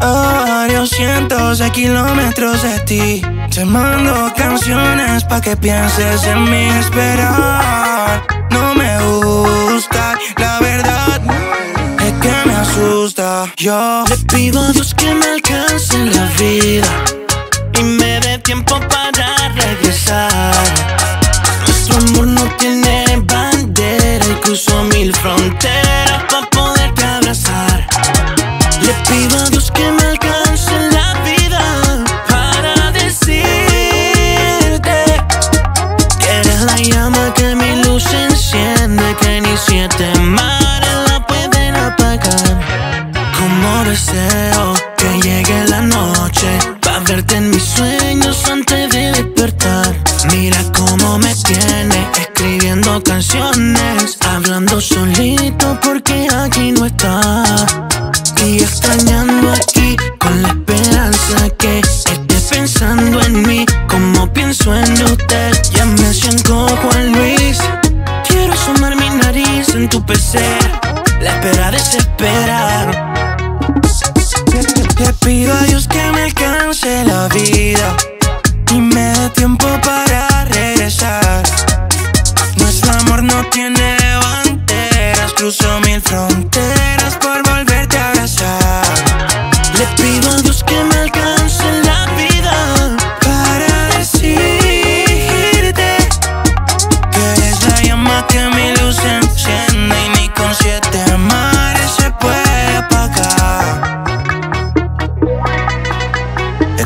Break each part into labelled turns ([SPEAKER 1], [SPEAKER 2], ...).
[SPEAKER 1] a varios cientos de kilómetros de ti. Te mando canciones pa' que pienses en mí. Esperar no me gusta, la verdad es que me asusta. Yo
[SPEAKER 2] le pido a Dios que me alcance siete mares la pueden apagar. Como deseo que llegue la noche para verte en mis sueños antes de despertar. Mira cómo me tiene escribiendo canciones, hablando solito porque aquí no está. Y extrañando aquí con la esperanza que esté pensando en mí, como pienso en usted. Ya me siento Juan Luis. En tu pecera, la espera desespera.
[SPEAKER 1] le pido a Dios que me alcance la vida y me dé tiempo para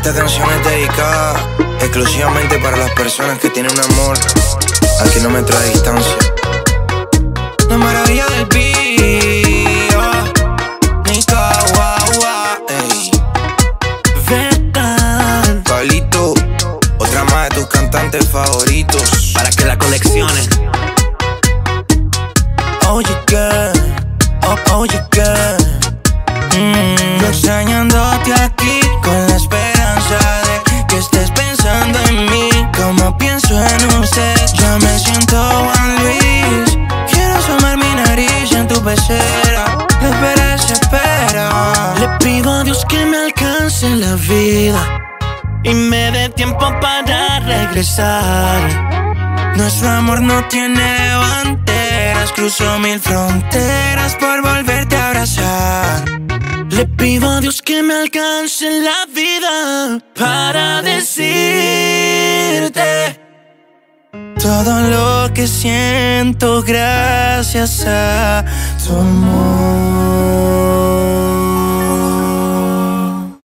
[SPEAKER 1] Esta canción es dedicada exclusivamente para las personas que tienen un amor al kilómetro de distancia. La maravilla del oh, Nicaragua, ey.
[SPEAKER 2] Vetan
[SPEAKER 1] Pablito, otra más de tus cantantes favoritos.
[SPEAKER 2] para que la colecciones.
[SPEAKER 1] Oye, oh, oye, girl. Mm, yo extrañándote aquí pienso en usted, ya me siento Juan Luis. Quiero asomar mi nariz en tu pecera. Espera espera.
[SPEAKER 2] Le pido a Dios que me alcance la vida y me dé tiempo para regresar.
[SPEAKER 1] Nuestro amor no tiene banderas, cruzó mil fronteras por volverte a abrazar.
[SPEAKER 2] Le pido a Dios que me alcance la vida para decirte
[SPEAKER 1] todo lo que siento gracias a tu amor.